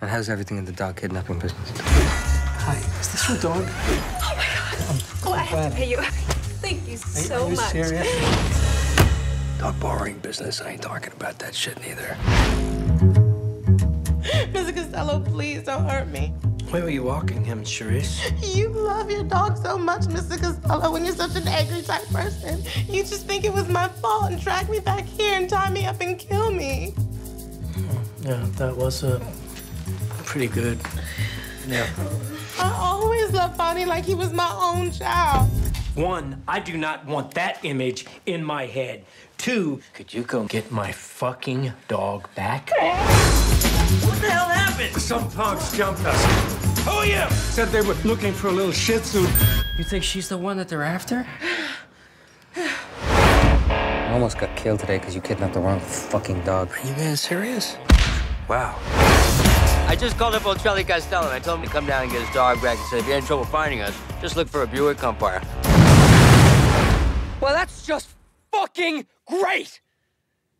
And how's everything in the dog kidnapping business? Hi, is this your dog? Oh, my god. Oh, I have to pay you. Thank you so Are you much. serious? Dog borrowing business. I ain't talking about that shit neither. Mr. Costello, please don't hurt me. Where were you walking him, Charisse? You love your dog so much, Mr. Costello, when you're such an angry type person. You just think it was my fault and drag me back here and tie me up and kill me. Yeah, that was uh, pretty good. Yeah. I always loved Bonnie like he was my own child. One, I do not want that image in my head. Two, could you go get my fucking dog back? What the hell happened? Some punks jumped us. Who are you? Said they were looking for a little shih tzu. You think she's the one that they're after? I almost got killed today because you kidnapped the wrong fucking dog. Are you being serious? Wow. I just called up old Charlie Costello and I told him to come down and get his dog back and said if you're in trouble finding us, just look for a Buick Empire. Well, that's just fucking great!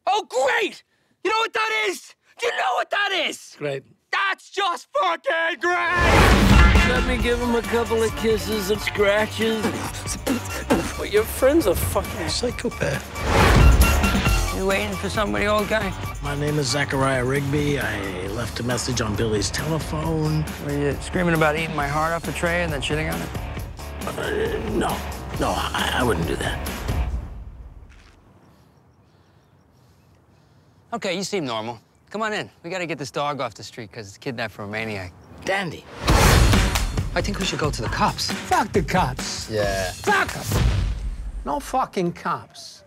Oh, great! You know what that is? You know what that is? Great. That's just fucking great! Let me give him a couple of kisses and scratches. But your friend's a fucking psychopath. You waiting for somebody, old guy? My name is Zachariah Rigby. I left a message on Billy's telephone. Were you screaming about eating my heart off the tray and then shitting on it? Uh, no, no, I, I wouldn't do that. Okay, you seem normal. Come on in. We gotta get this dog off the street because it's kidnapped from a maniac. Dandy. I think we should go to the cops. Fuck the cops. Yeah. Fuck them. No fucking cops.